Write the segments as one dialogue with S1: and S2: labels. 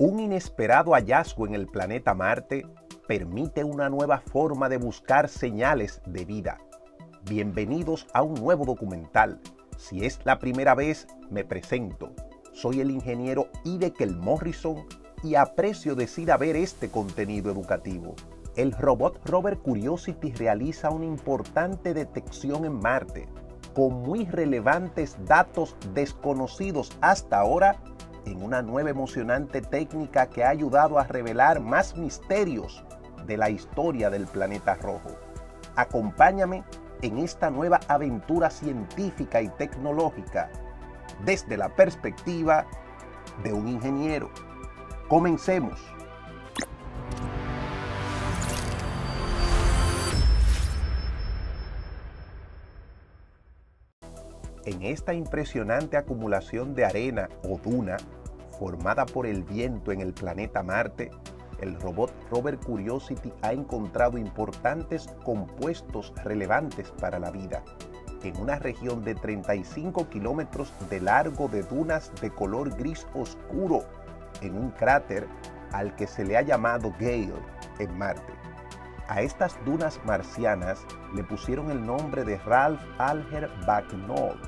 S1: Un inesperado hallazgo en el planeta Marte permite una nueva forma de buscar señales de vida. Bienvenidos a un nuevo documental. Si es la primera vez, me presento. Soy el ingeniero Idekel Morrison y aprecio decir ver este contenido educativo. El robot Rover Curiosity realiza una importante detección en Marte con muy relevantes datos desconocidos hasta ahora en una nueva emocionante técnica que ha ayudado a revelar más misterios de la historia del planeta rojo. Acompáñame en esta nueva aventura científica y tecnológica desde la perspectiva de un ingeniero. Comencemos. En esta impresionante acumulación de arena o duna formada por el viento en el planeta Marte, el robot Rover Curiosity ha encontrado importantes compuestos relevantes para la vida en una región de 35 kilómetros de largo de dunas de color gris oscuro en un cráter al que se le ha llamado Gale en Marte. A estas dunas marcianas le pusieron el nombre de Ralph Alger Bagnall,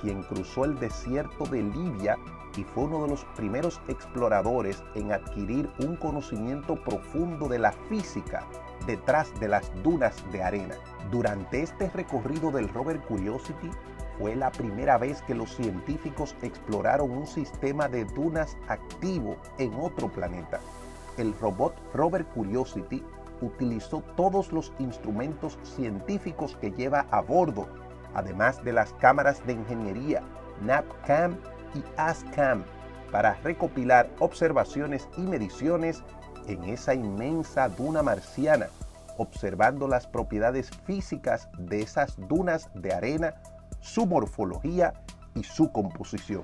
S1: quien cruzó el desierto de Libia y fue uno de los primeros exploradores en adquirir un conocimiento profundo de la física detrás de las dunas de arena. Durante este recorrido del rover Curiosity fue la primera vez que los científicos exploraron un sistema de dunas activo en otro planeta. El robot rover Curiosity utilizó todos los instrumentos científicos que lleva a bordo, además de las cámaras de ingeniería NAPCAM y ASCAM, para recopilar observaciones y mediciones en esa inmensa duna marciana, observando las propiedades físicas de esas dunas de arena, su morfología y su composición.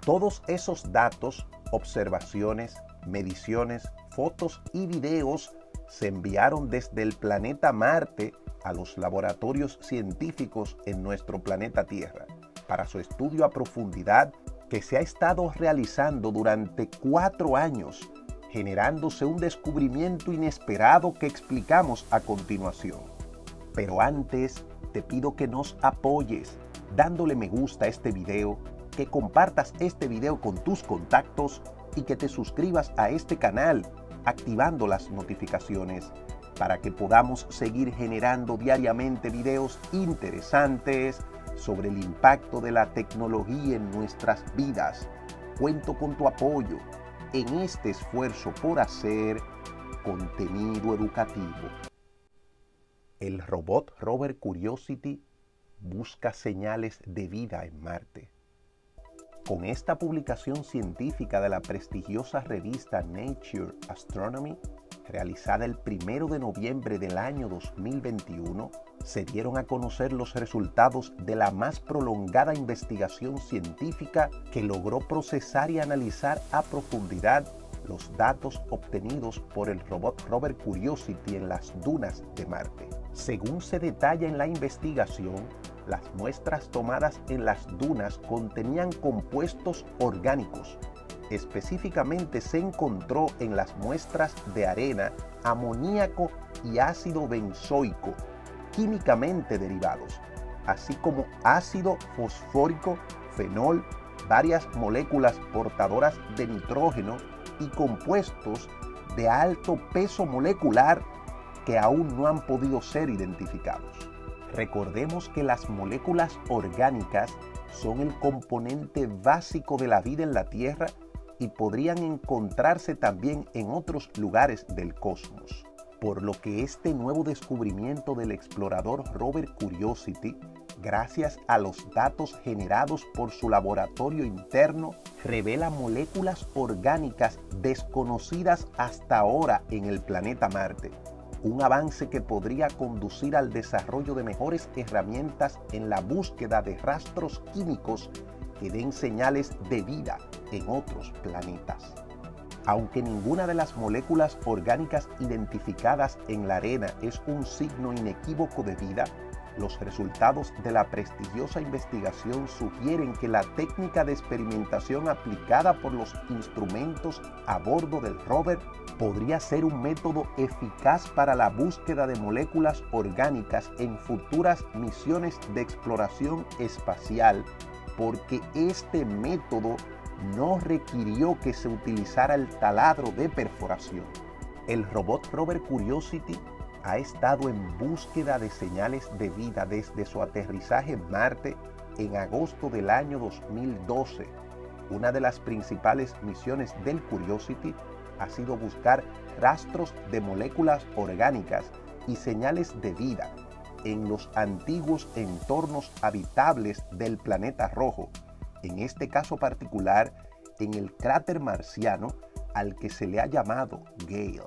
S1: Todos esos datos, observaciones, mediciones, fotos y videos se enviaron desde el planeta Marte a los laboratorios científicos en nuestro planeta Tierra para su estudio a profundidad que se ha estado realizando durante cuatro años, generándose un descubrimiento inesperado que explicamos a continuación. Pero antes, te pido que nos apoyes dándole me gusta a este video, que compartas este video con tus contactos y que te suscribas a este canal activando las notificaciones para que podamos seguir generando diariamente videos interesantes sobre el impacto de la tecnología en nuestras vidas. Cuento con tu apoyo en este esfuerzo por hacer contenido educativo. El robot Rover Curiosity busca señales de vida en Marte. Con esta publicación científica de la prestigiosa revista Nature Astronomy, realizada el 1 de noviembre del año 2021, se dieron a conocer los resultados de la más prolongada investigación científica que logró procesar y analizar a profundidad los datos obtenidos por el robot Rover Curiosity en las dunas de Marte. Según se detalla en la investigación, las muestras tomadas en las dunas contenían compuestos orgánicos. Específicamente se encontró en las muestras de arena amoníaco y ácido benzoico, químicamente derivados, así como ácido fosfórico, fenol, varias moléculas portadoras de nitrógeno y compuestos de alto peso molecular que aún no han podido ser identificados. Recordemos que las moléculas orgánicas son el componente básico de la vida en la Tierra y podrían encontrarse también en otros lugares del cosmos. Por lo que este nuevo descubrimiento del explorador Robert Curiosity, gracias a los datos generados por su laboratorio interno, revela moléculas orgánicas desconocidas hasta ahora en el planeta Marte un avance que podría conducir al desarrollo de mejores herramientas en la búsqueda de rastros químicos que den señales de vida en otros planetas. Aunque ninguna de las moléculas orgánicas identificadas en la arena es un signo inequívoco de vida, los resultados de la prestigiosa investigación sugieren que la técnica de experimentación aplicada por los instrumentos a bordo del rover podría ser un método eficaz para la búsqueda de moléculas orgánicas en futuras misiones de exploración espacial, porque este método no requirió que se utilizara el taladro de perforación. El robot rover Curiosity ha estado en búsqueda de señales de vida desde su aterrizaje en Marte en agosto del año 2012. Una de las principales misiones del Curiosity ha sido buscar rastros de moléculas orgánicas y señales de vida en los antiguos entornos habitables del planeta rojo, en este caso particular en el cráter marciano al que se le ha llamado Gale.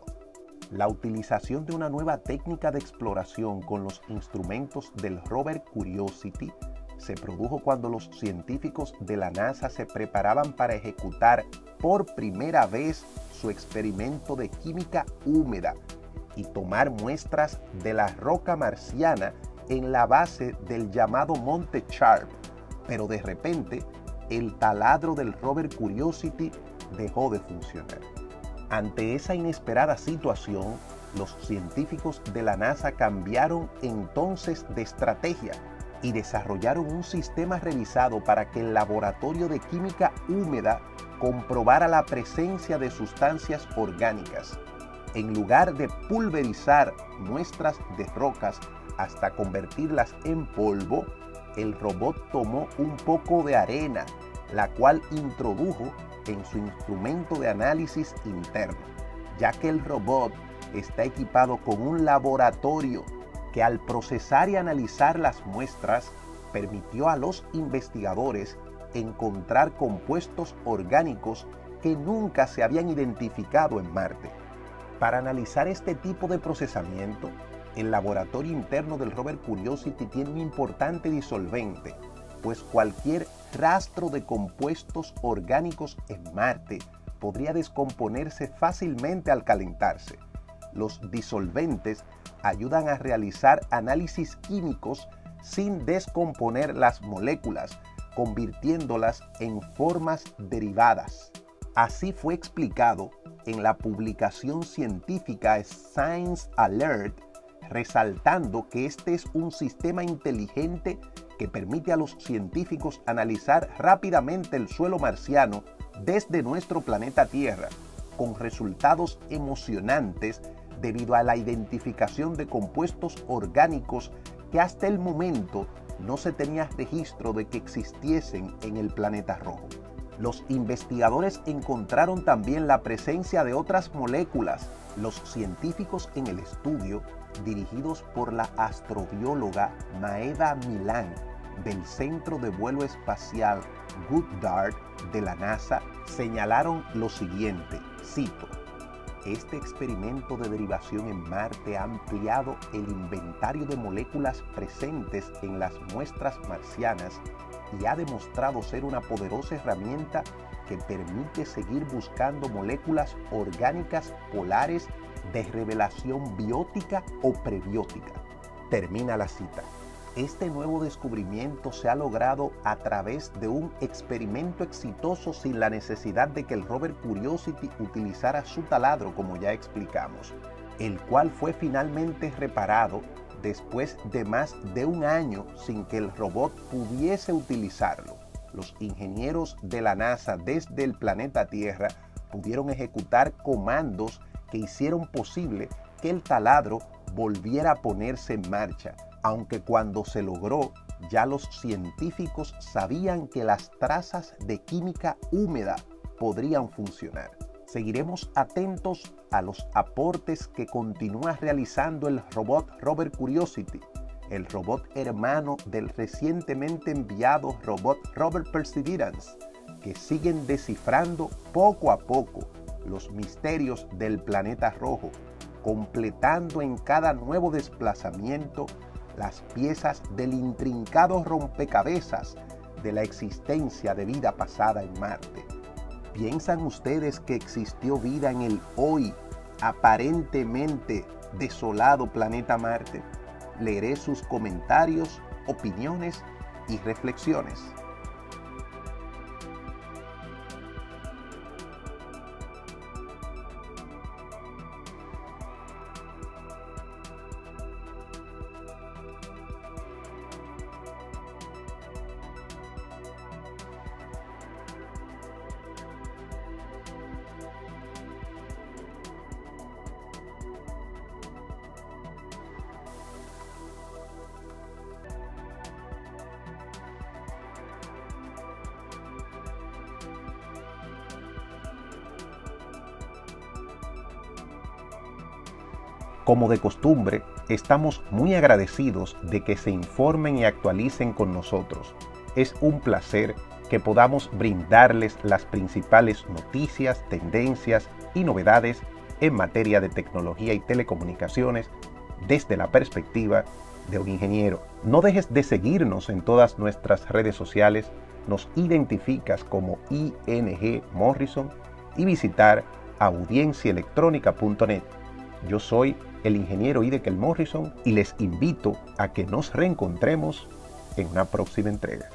S1: La utilización de una nueva técnica de exploración con los instrumentos del rover Curiosity se produjo cuando los científicos de la NASA se preparaban para ejecutar por primera vez su experimento de química húmeda y tomar muestras de la roca marciana en la base del llamado Monte Sharp. Pero de repente, el taladro del rover Curiosity dejó de funcionar. Ante esa inesperada situación, los científicos de la NASA cambiaron entonces de estrategia y desarrollaron un sistema revisado para que el laboratorio de química húmeda comprobara la presencia de sustancias orgánicas. En lugar de pulverizar muestras de rocas hasta convertirlas en polvo, el robot tomó un poco de arena, la cual introdujo en su instrumento de análisis interno, ya que el robot está equipado con un laboratorio que al procesar y analizar las muestras permitió a los investigadores encontrar compuestos orgánicos que nunca se habían identificado en Marte. Para analizar este tipo de procesamiento, el laboratorio interno del rover Curiosity tiene un importante disolvente, pues cualquier rastro de compuestos orgánicos en Marte podría descomponerse fácilmente al calentarse. Los disolventes ayudan a realizar análisis químicos sin descomponer las moléculas, convirtiéndolas en formas derivadas. Así fue explicado en la publicación científica Science Alert, resaltando que este es un sistema inteligente que permite a los científicos analizar rápidamente el suelo marciano desde nuestro planeta Tierra, con resultados emocionantes debido a la identificación de compuestos orgánicos que hasta el momento no se tenía registro de que existiesen en el planeta rojo. Los investigadores encontraron también la presencia de otras moléculas. Los científicos en el estudio, dirigidos por la astrobióloga Maeda Milán del Centro de Vuelo Espacial Goddard de la NASA, señalaron lo siguiente, cito, este experimento de derivación en Marte ha ampliado el inventario de moléculas presentes en las muestras marcianas y ha demostrado ser una poderosa herramienta que permite seguir buscando moléculas orgánicas polares de revelación biótica o prebiótica. Termina la cita. Este nuevo descubrimiento se ha logrado a través de un experimento exitoso sin la necesidad de que el rover Curiosity utilizara su taladro como ya explicamos, el cual fue finalmente reparado después de más de un año sin que el robot pudiese utilizarlo. Los ingenieros de la NASA desde el planeta Tierra pudieron ejecutar comandos que hicieron posible que el taladro volviera a ponerse en marcha aunque cuando se logró ya los científicos sabían que las trazas de química húmeda podrían funcionar. Seguiremos atentos a los aportes que continúa realizando el robot Rover Curiosity, el robot hermano del recientemente enviado robot Rover Perseverance, que siguen descifrando poco a poco los misterios del planeta rojo, completando en cada nuevo desplazamiento las piezas del intrincado rompecabezas de la existencia de vida pasada en Marte. ¿Piensan ustedes que existió vida en el hoy aparentemente desolado planeta Marte? leeré sus comentarios, opiniones y reflexiones. Como de costumbre, estamos muy agradecidos de que se informen y actualicen con nosotros. Es un placer que podamos brindarles las principales noticias, tendencias y novedades en materia de tecnología y telecomunicaciones desde la perspectiva de un ingeniero. No dejes de seguirnos en todas nuestras redes sociales, nos identificas como ING Morrison y visitar audienciaelectrónica.net. Yo soy el ingeniero Idekel Morrison y les invito a que nos reencontremos en una próxima entrega.